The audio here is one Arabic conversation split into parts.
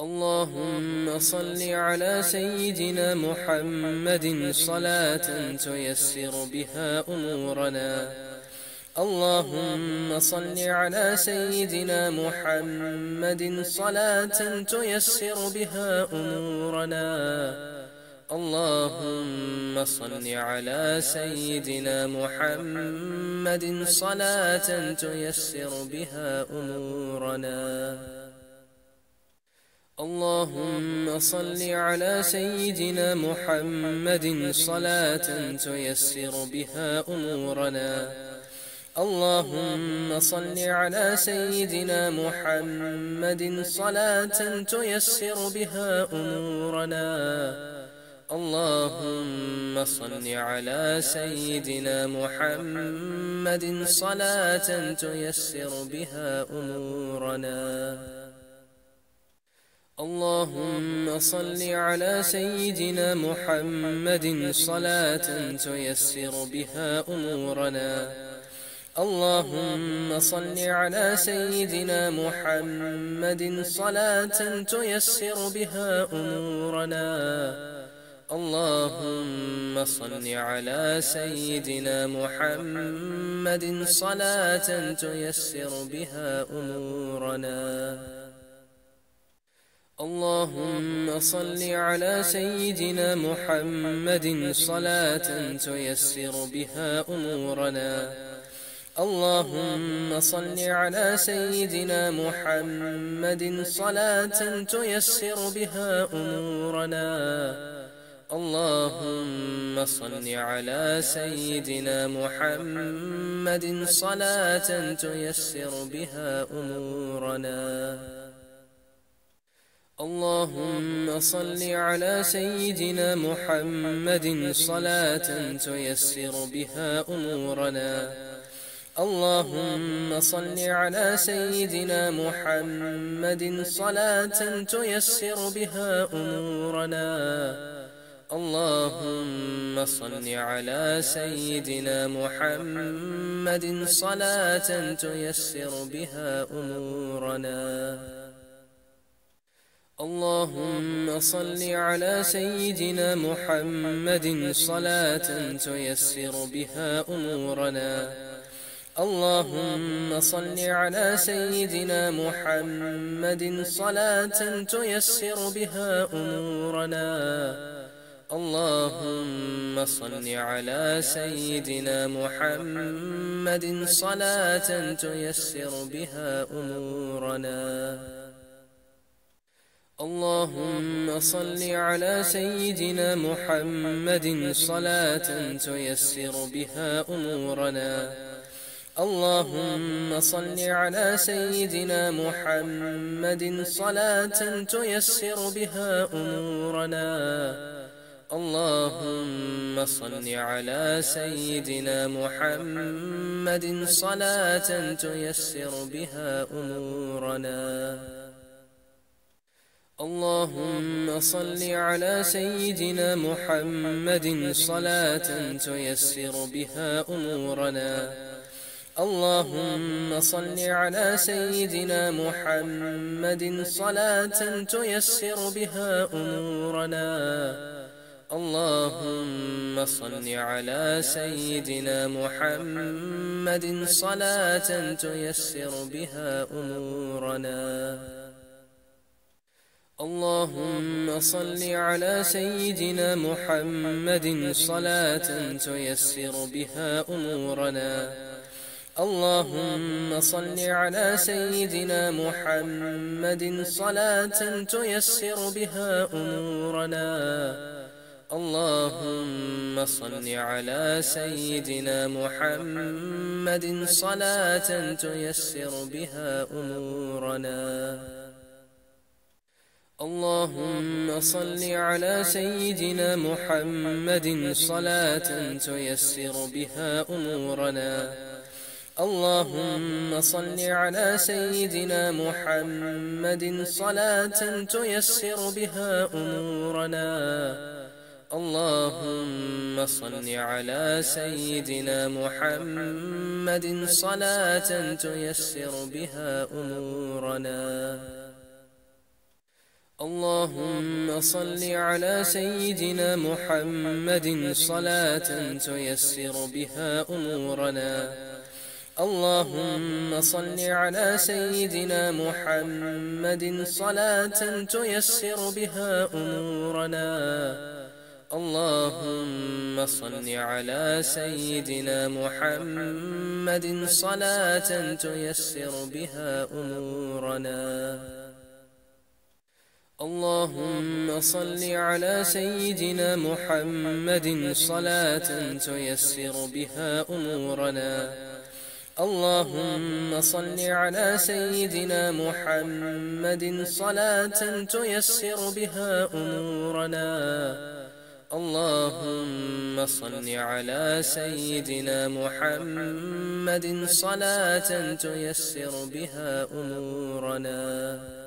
اللهم صل على سيدنا محمد صلاة تيسر بها أمورنا. اللهم صل على سيدنا محمد صلاة تيسر بها أمورنا. اللهم صل على سيدنا محمد صلاة تيسر بها أمورنا. اللهم صل على سيدنا محمد صلاة تيسر بها أمورنا. اللهم صل على سيدنا محمد صلاة تيسر بها أمورنا. اللهم صل على سيدنا محمد صلاة تيسر بها أمورنا. اللهم صل على سيدنا محمد صلاة تيسر بها أمورنا. اللهم صل على سيدنا محمد صلاة تيسر بها أمورنا. اللهم صل على سيدنا محمد صلاة تيسر بها أمورنا. اللهم صل على سيدنا محمد صلاة تيسر بها أمورنا. اللهم صل على سيدنا محمد صلاة تيسر بها أمورنا. اللهم صل على سيدنا محمد صلاة تيسر بها أمورنا. اللهم صل على سيدنا محمد صلاة تيسر بها أمورنا. اللهم صل على سيدنا محمد صلاة تيسر بها أمورنا. اللهم صل على سيدنا محمد صلاة تيسر بها أمورنا. اللهم صل على سيدنا محمد صلاة تيسر بها أمورنا. اللهم صل على سيدنا محمد صلاة تيسر بها أمورنا. اللهم صل على سيدنا محمد صلاة تيسر بها أمورنا. اللهم صل على سيدنا محمد صلاة تيسر بها أمورنا. اللهم صل على سيدنا محمد صلاة تيسر بها أمورنا. اللهم صل على سيدنا محمد صلاة تيسر بها أمورنا. اللهم صل على سيدنا محمد صلاة تيسر بها أمورنا. اللهم صل على سيدنا محمد صلاة تيسر بها أمورنا. اللهم صل على سيدنا محمد صلاة تيسر بها أمورنا. اللهم صل على سيدنا محمد صلاة تيسر بها أمورنا. اللهم صل على سيدنا محمد صلاة تيسر بها أمورنا. اللهم صل على سيدنا محمد صلاة تيسر بها أمورنا. اللهم صل على سيدنا محمد صلاة تيسر بها أمورنا. اللهم صل على سيدنا محمد صلاة تيسر بها أمورنا. اللهم صل على سيدنا محمد صلاة تيسر بها أمورنا. اللهم صل على سيدنا محمد صلاة تيسر بها أمورنا. اللهم صل على سيدنا محمد صلاة تيسر بها أمورنا. اللهم صل على سيدنا محمد صلاة تيسر بها أمورنا. اللهم صل على سيدنا محمد صلاة تيسر بها أمورنا. اللهم صل على سيدنا محمد صلاة تيسر بها أمورنا. اللهم صل على سيدنا محمد صلاة تيسر بها أمورنا.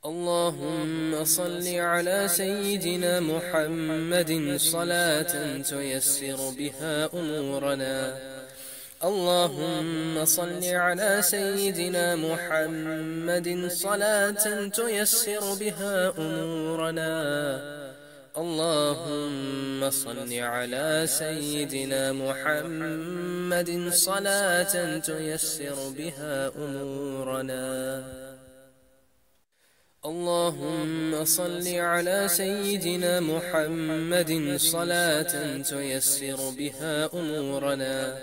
اللهم صل على سيدنا محمد صلاة تيسر بها أمورنا. اللهم صل على سيدنا محمد صلاة تيسر بها أمورنا. اللهم صل على سيدنا محمد صلاة تيسر بها أمورنا. اللهم صل على سيدنا محمد صلاة تيسر بها أمورنا.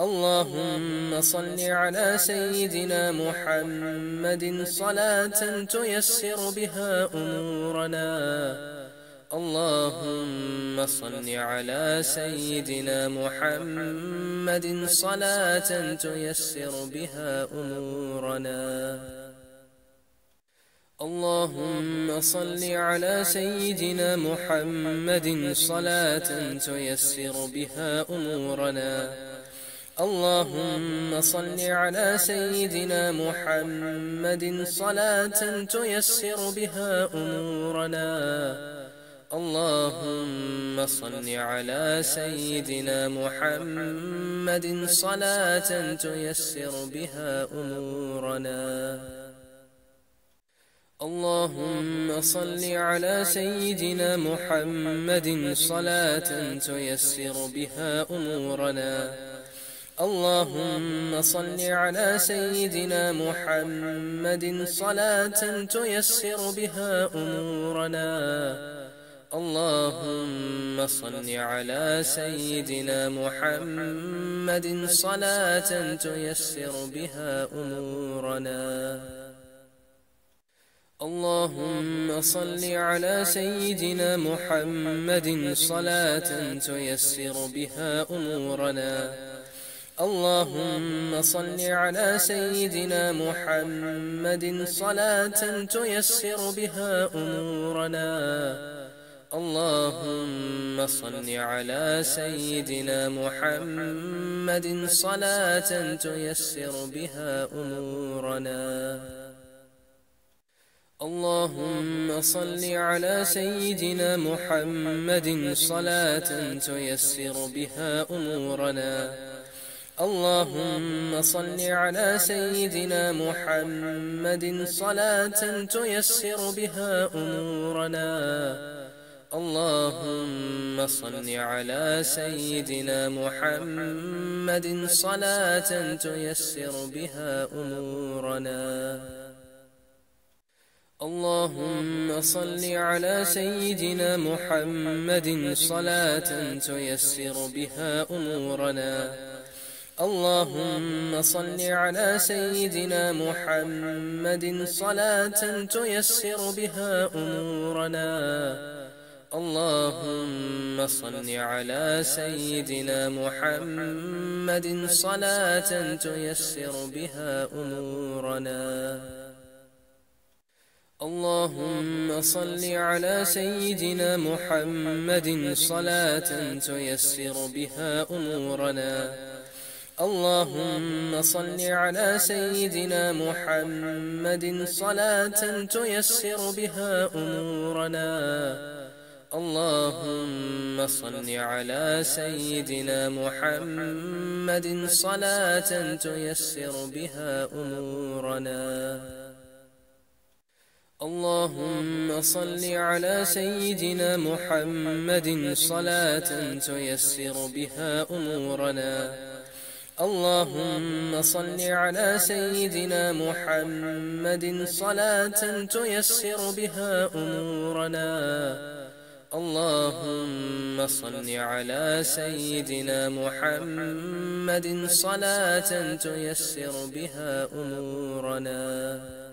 اللهم صل على سيدنا محمد صلاة تيسر بها أمورنا. اللهم صل على سيدنا محمد صلاة تيسر بها أمورنا. اللهم صل على سيدنا محمد صلاة تيسر بها أمورنا. اللهم صل على سيدنا محمد صلاة تيسر بها أمورنا. اللهم صل على سيدنا محمد صلاة تيسر بها أمورنا. اللهم صل على سيدنا محمد صلاة تيسر بها أمورنا. اللهم صل على سيدنا محمد صلاة تيسر بها أمورنا. اللهم صل على سيدنا محمد صلاة تيسر بها أمورنا. اللهم صل على سيدنا محمد صلاة تيسر بها أمورنا. اللهم صل على سيدنا محمد صلاة تيسر بها أمورنا. اللهم صل على سيدنا محمد صلاة تيسر بها أمورنا. اللهم صل على سيدنا محمد صلاة تيسر بها أمورنا. اللهم صل على سيدنا محمد صلاة تيسر بها أمورنا. اللهم صل على سيدنا محمد صلاة تيسر بها أمورنا. اللهم صل على سيدنا محمد صلاة تيسر بها أمورنا. اللهم صل على سيدنا محمد صلاة تيسر بها أمورنا. اللهم صل على سيدنا محمد صلاة تيسر بها أمورنا. اللهم صل على سيدنا محمد صلاة تيسر بها أمورنا. اللهم صل على سيدنا محمد صلاة تيسر بها أمورنا. اللهم صل على سيدنا محمد صلاة تيسر بها أمورنا. اللهم صل على سيدنا محمد صلاة تيسر بها أمورنا. اللهم صل على سيدنا محمد صلاة تيسر بها أمورنا. اللهم صل على سيدنا محمد صلاة تيسر بها أمورنا.